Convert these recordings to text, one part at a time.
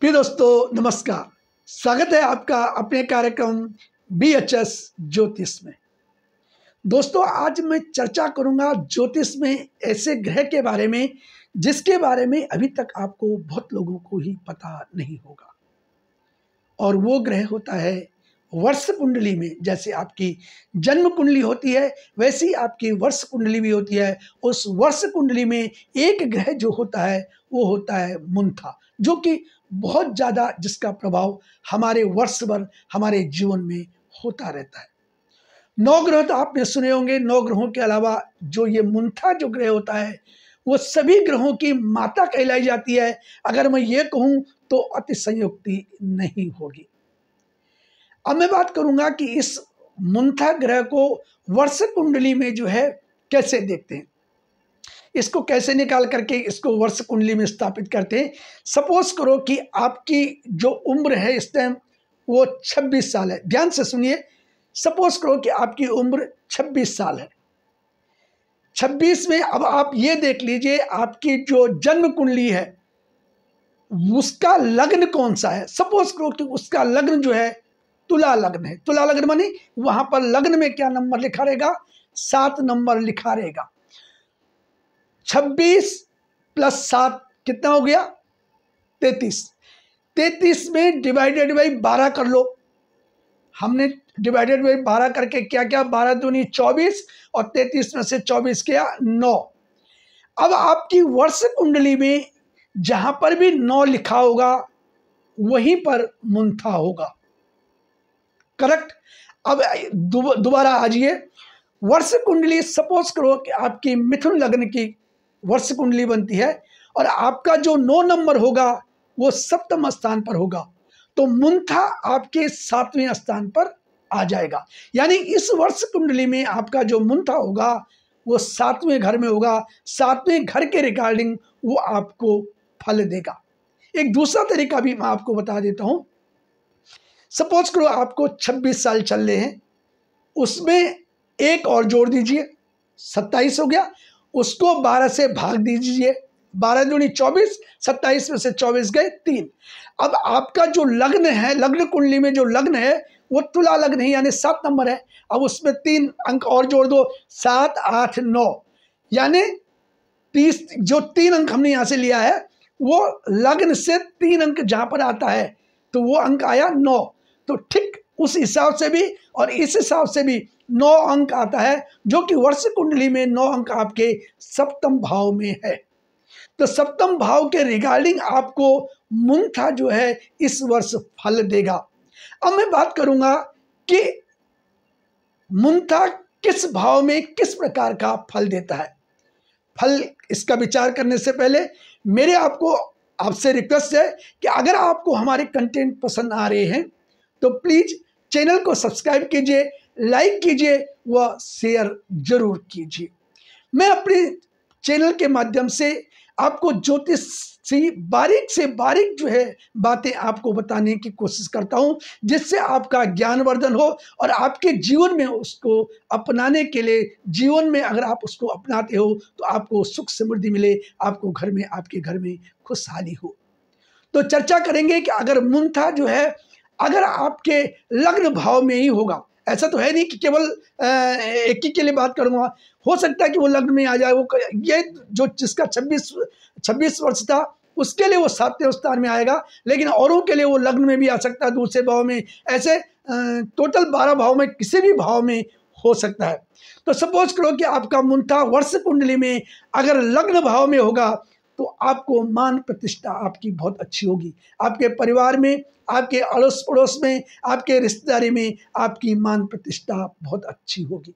प्रिय दोस्तों, नमस्कार। स्वागत है आपका अपने कार्यक्रम बी एच एस ज्योतिष में। दोस्तों, आज मैं चर्चा करूँगा ज्योतिष में ऐसे ग्रह के बारे में, जिसके बारे में अभी तक आपको बहुत लोगों को ही पता नहीं होगा। और वो ग्रह होता है वर्ष कुंडली में जैसे आपकी जन्म कुंडली होती है, वैसी आपकी वर्ष कुंडली भी होती है। उस वर्ष कुंडली में एक ग्रह जो होता है, वो होता है मुंथा, जो कि बहुत ज़्यादा जिसका प्रभाव हमारे वर्ष भर हमारे जीवन में होता रहता है। नौ ग्रह तो आपने सुने होंगे। नौ ग्रहों के अलावा जो ये मुंथा जो ग्रह होता है, वो सभी ग्रहों की माता कहलाई जाती है। अगर मैं ये कहूँ तो अति संयुक्ति नहीं होगी। अब मैं बात करूँगा कि इस मुंथा ग्रह को वर्ष कुंडली में जो है कैसे देखते हैं? इसको कैसे निकाल करके इसको वर्ष कुंडली में स्थापित करते हैं? सपोज़ करो कि आपकी जो उम्र है इस टाइम वो 26 साल है। ध्यान से सुनिए। सपोज़ करो कि आपकी उम्र 26 साल है। 26 में अब आप ये देख लीजिए, आपकी जो जन्म कुंडली है, उसका लग्न कौन सा है? सपोज़ करो कि उसका लग्न जो है तुला लग्न है। तुला लग्न मानी वहाँ पर लग्न में क्या नंबर लिखा रहेगा? सात नंबर लिखा रहेगा। छब्बीस प्लस सात कितना हो गया? तैतीस। तैतीस में डिवाइडेड बाई बारह कर लो। हमने डिवाइडेड बाई बारह करके क्या क्या? बारह दूनी चौबीस और तैतीस में से चौबीस किया नौ। अब आपकी वर्ष कुंडली में जहाँ पर भी नौ लिखा होगा, वहीं पर मुंथा होगा। करेक्ट अब दोबारा आ जाइए। वर्ष कुंडली सपोज़ करो कि आपकी मिथुन लग्न की वर्ष कुंडली बनती है और आपका जो नौ नंबर होगा, वो सप्तम स्थान पर होगा। तो मुंथा आपके सातवें स्थान पर आ जाएगा। यानी इस वर्ष कुंडली में आपका जो मुंथा होगा, वो सातवें घर में होगा। सातवें घर के रिगार्डिंग वो आपको फल देगा। एक दूसरा तरीका भी मैं आपको बता देता हूँ। सपोज़ करो आपको 26 साल चल रहे हैं, उसमें एक और जोड़ दीजिए 27 हो गया, उसको 12 से भाग दीजिए, बारह दूनी चौबीस, सत्ताईस में से चौबीस गए तीन। अब आपका जो लग्न है, लग्न कुंडली में जो लग्न है, वो तुला लग्न है, यानी सात नंबर है। अब उसमें तीन अंक और जोड़ दो, सात, आठ, नौ। यानी तीस, जो तीन अंक हमने यहाँ से लिया है, वो लग्न से तीन अंक जहाँ पर आता है तो वो अंक आया नौ। तो ठीक उस हिसाब से भी और इस हिसाब से भी नौ अंक आता है, जो कि वर्ष कुंडली में नौ अंक आपके सप्तम भाव में है। तो सप्तम भाव के रिगार्डिंग आपको मुंथा जो है, इस वर्ष फल देगा। अब मैं बात करूँगा कि मुंथा किस भाव में किस प्रकार का फल देता है। फल इसका विचार करने से पहले मेरे आपको आपसे रिक्वेस्ट है कि अगर आपको हमारे कंटेंट पसंद आ रहे हैं तो प्लीज़ चैनल को सब्सक्राइब कीजिए, लाइक कीजिए व शेयर ज़रूर कीजिए। मैं अपने चैनल के माध्यम से आपको ज्योतिष से बारीक से बारीक जो है बातें आपको बताने की कोशिश करता हूँ, जिससे आपका ज्ञानवर्धन हो और आपके जीवन में उसको अपनाने के लिए, जीवन में अगर आप उसको अपनाते हो तो आपको सुख समृद्धि मिले, आपको घर में, आपके घर में खुशहाली हो। तो चर्चा करेंगे कि अगर मुंथा जो है अगर आपके लग्न भाव में ही होगा, ऐसा तो है नहीं कि केवल एक ही के लिए बात करूँगा। हो सकता है कि वो लग्न में आ जाए, वो ये जो जिसका छब्बीस छब्बीस वर्ष था, उसके लिए वो सातवें स्थान में आएगा, लेकिन औरों के लिए वो लग्न में भी आ सकता है, दूसरे भाव में। ऐसे टोटल बारह भाव में, किसी भी भाव में हो सकता है। तो सपोज़ करो कि आपका मुंठा वर्ष कुंडली में, अगर लग्न भाव में होगा तो आपको मान प्रतिष्ठा आपकी बहुत अच्छी होगी। आपके परिवार में, आपके अड़ोस पड़ोस में, आपके रिश्तेदारी में आपकी मान प्रतिष्ठा बहुत अच्छी होगी।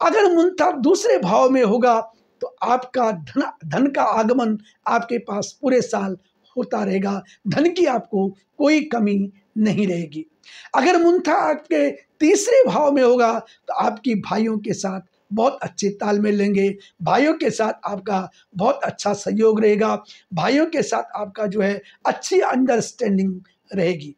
अगर मुंता दूसरे भाव में होगा तो आपका धन धन का आगमन आपके पास पूरे साल होता रहेगा। धन की आपको कोई कमी नहीं रहेगी। अगर मुंथा आपके तीसरे भाव में होगा तो आपकी भाइयों के साथ बहुत अच्छे तालमेल लेंगे। भाइयों के साथ आपका बहुत अच्छा सहयोग रहेगा। भाइयों के साथ आपका जो है अच्छी अंडरस्टैंडिंग रहेगी।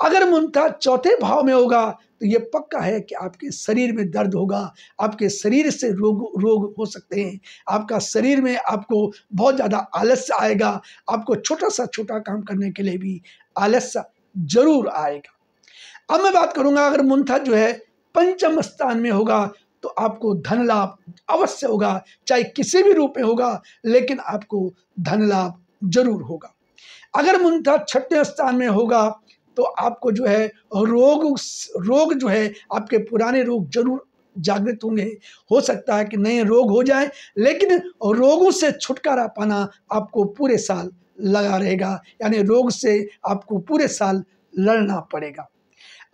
अगर मुंता चौथे भाव में होगा तो ये पक्का है कि आपके शरीर में दर्द होगा। आपके शरीर से रोग रोग हो सकते हैं। आपका शरीर में आपको बहुत ज़्यादा आलस्य आएगा। आपको छोटा सा छोटा काम करने के लिए भी आलस्य ज़रूर आएगा। अब मैं बात करूँगा, अगर मुंथा जो है पंचम स्थान में होगा तो आपको धन लाभ अवश्य होगा, चाहे किसी भी रूप में होगा, लेकिन आपको धन लाभ ज़रूर होगा। अगर मुंथा छठे स्थान में होगा तो आपको जो है रोग रोग जो है आपके पुराने रोग ज़रूर जागृत होंगे। हो सकता है कि नए रोग हो जाए, लेकिन रोगों से छुटकारा पाना आपको पूरे साल लगा रहेगा, यानी रोग से आपको पूरे साल लड़ना पड़ेगा।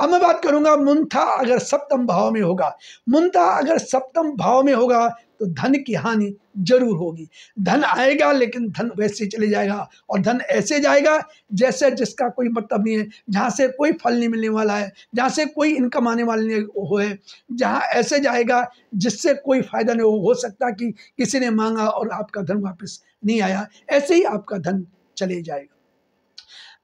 अब मैं बात करूँगा मुंथा अगर सप्तम भाव में होगा। मुंथा अगर सप्तम भाव में होगा तो धन की हानि ज़रूर होगी। धन आएगा लेकिन धन वैसे चले जाएगा और धन ऐसे जाएगा जैसे जिसका कोई मतलब नहीं है, जहाँ से कोई फल नहीं मिलने वाला है, जहाँ से कोई इनकम आने वाली नहीं हो है जहाँ ऐसे जाएगा जिससे कोई फ़ायदा नहीं हो। हो सकता कि किसी ने मांगा और आपका धन वापस नहीं आया। ऐसे ही आपका धन चले जाएगा।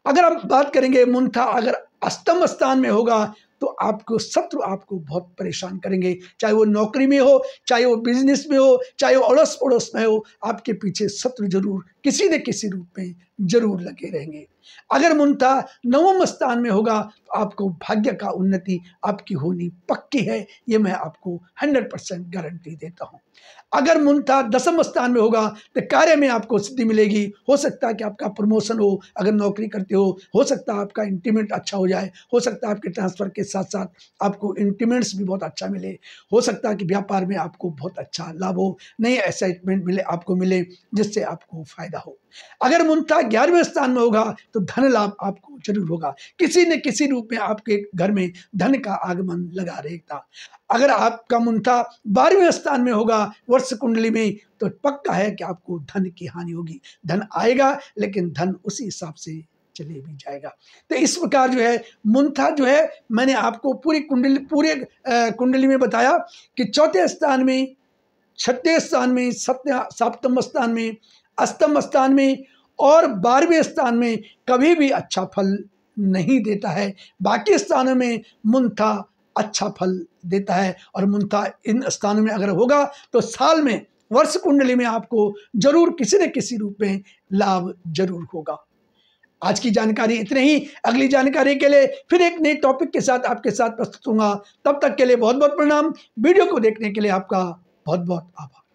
अगर हम बात करेंगे मुंथा अगर अस्तम स्थान में होगा तो आपको, शत्रु आपको बहुत परेशान करेंगे। चाहे वो नौकरी में हो, चाहे वो बिज़नेस में हो, चाहे वो अड़ोस पड़ोस में हो, आपके पीछे शत्रु ज़रूर, किसी न किसी रूप में ज़रूर लगे रहेंगे। अगर मुंता नवम स्थान में होगा तो आपको भाग्य का उन्नति आपकी होनी पक्की है, ये मैं आपको हंड्रेड परसेंट गारंटी देता हूँ। अगर मुंता दसम स्थान में होगा तो कार्य में आपको सिद्धि मिलेगी। हो सकता है कि आपका प्रमोशन हो, अगर नौकरी करते हो हो सकता है आपका इंटीमेंट अच्छा हो जाए, हो सकता है आपके ट्रांसफ़र के साथ साथ साथ आपको इंटीमेंट्स भी बहुत अच्छा मिले। हो सकता है कि व्यापार में आपको बहुत अच्छा लाभ हो नए असाइटमेंट मिले, आपको मिले, जिससे आपको फ़ायदा हो। अगर मुंता ग्यारहवें स्थान में होगा तो धन लाभ आपको ज़रूर होगा। किसी न किसी रूप में आपके घर में धन का आगमन लगा रहेगा। अगर आपका मुंता बारहवें स्थान में होगा, वर्ष कुंडली में तो पक्का है कि आपको धन की हानि होगी। धन आएगा, लेकिन धन उसी हिसाब से चले भी जाएगा। तो इस प्रकार जो है, मुंथा जो है, मैंने आपको पूरी कुंडली, पूरे कुंडली में बताया कि चौथे स्थान में, छठे स्थान में सत्य सप्तम स्थान में, अष्टम स्थान में और बारहवें स्थान में कभी भी अच्छा फल नहीं देता है। बाकी स्थानों में मुंथा अच्छा फल देता है और मुंथा इन स्थानों में अगर होगा तो साल में, वर्ष कुंडली में आपको ज़रूर किसी न किसी रूप में लाभ ज़रूर होगा। आज की जानकारी इतने ही। अगली जानकारी के लिए फिर एक नए टॉपिक के साथ आपके साथ प्रस्तुत होगा तब तक के लिए बहुत बहुत प्रणाम। वीडियो को देखने के लिए आपका बहुत बहुत आभार।